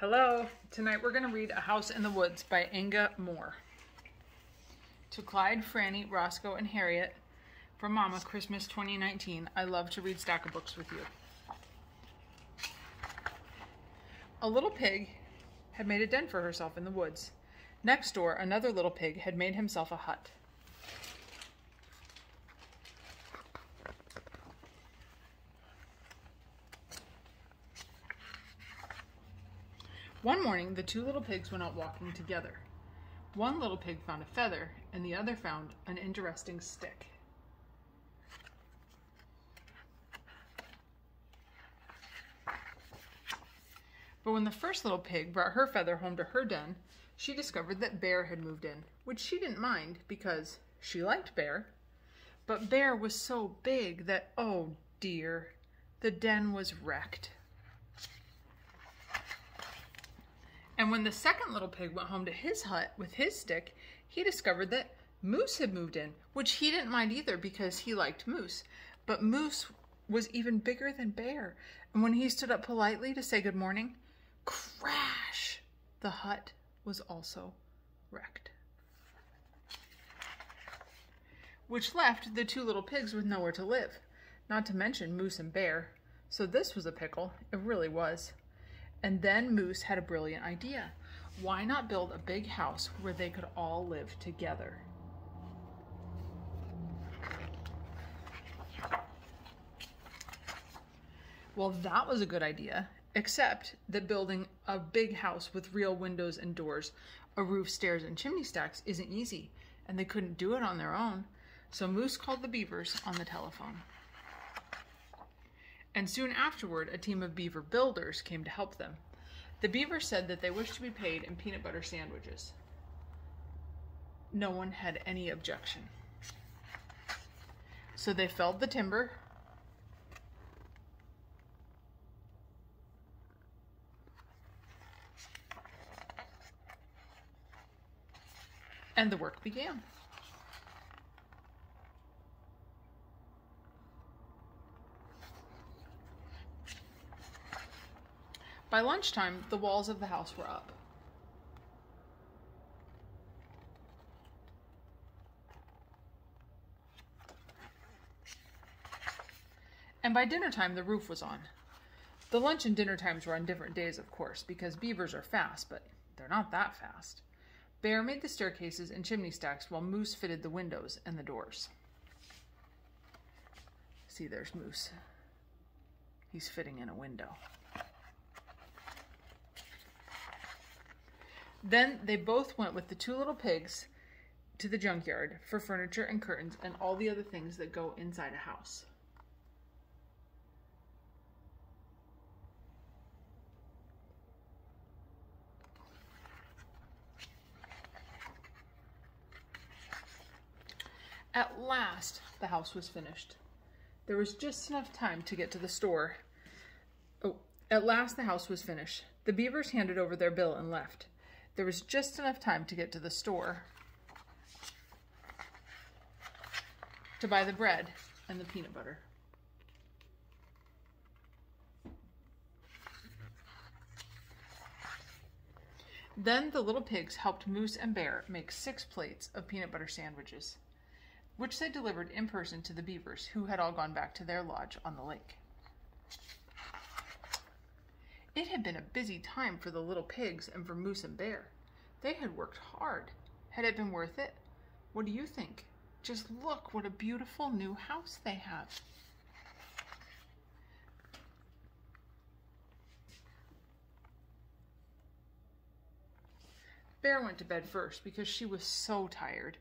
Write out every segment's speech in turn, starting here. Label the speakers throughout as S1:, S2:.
S1: Hello. Tonight we're going to read A House in the Woods by Inga Moore. To Clyde, Franny, Roscoe, and Harriet from Mama, Christmas 2019. I love to read stack of books with you. A little pig had made a den for herself in the woods. Next door, another little pig had made himself a hut. One morning, the two little pigs went out walking together. One little pig found a feather, and the other found an interesting stick. But when the first little pig brought her feather home to her den, she discovered that Bear had moved in, which she didn't mind because she liked Bear. But Bear was so big that, oh dear, the den was wrecked. And when the second little pig went home to his hut with his stick, he discovered that Moose had moved in, which he didn't mind either because he liked Moose. But Moose was even bigger than Bear. And when he stood up politely to say good morning, crash, the hut was also wrecked. Which left the two little pigs with nowhere to live, not to mention Moose and Bear. So this was a pickle, it really was. And then Moose had a brilliant idea. Why not build a big house where they could all live together? Well, that was a good idea, except that building a big house with real windows and doors, a roof, stairs, and chimney stacks isn't easy, and they couldn't do it on their own. So Moose called the beavers on the telephone and soon afterward a team of beaver builders came to help them. The beavers said that they wished to be paid in peanut butter sandwiches. No one had any objection. So they felled the timber, and the work began. By lunchtime, the walls of the house were up. And by dinner time, the roof was on. The lunch and dinner times were on different days, of course, because beavers are fast, but they're not that fast. Bear made the staircases and chimney stacks while Moose fitted the windows and the doors. See, there's Moose. He's fitting in a window. Then they both went with the two little pigs to the junkyard for furniture and curtains and all the other things that go inside a house. At last, the house was finished. There was just enough time to get to the store. Oh, at last the house was finished. The beavers handed over their bill and left. There was just enough time to get to the store to buy the bread and the peanut butter. Then the little pigs helped Moose and Bear make six plates of peanut butter sandwiches, which they delivered in person to the beavers, who had all gone back to their lodge on the lake. It had been a busy time for the little pigs and for Moose and Bear. They had worked hard. Had it been worth it? What do you think? Just look what a beautiful new house they have. Bear went to bed first because she was so tired.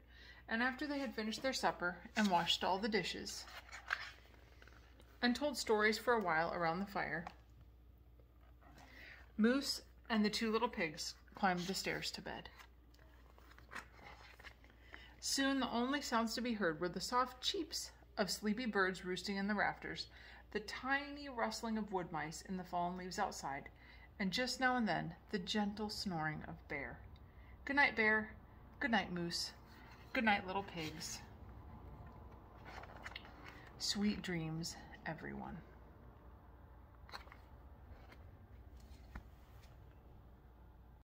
S1: And after they had finished their supper and washed all the dishes and told stories for a while around the fire, Moose and the two little pigs climbed the stairs to bed. Soon the only sounds to be heard were the soft cheeps of sleepy birds roosting in the rafters, the tiny rustling of wood mice in the fallen leaves outside, and just now and then the gentle snoring of Bear. Good night, Bear. Good night, Moose. Good night, little pigs. Sweet dreams, everyone.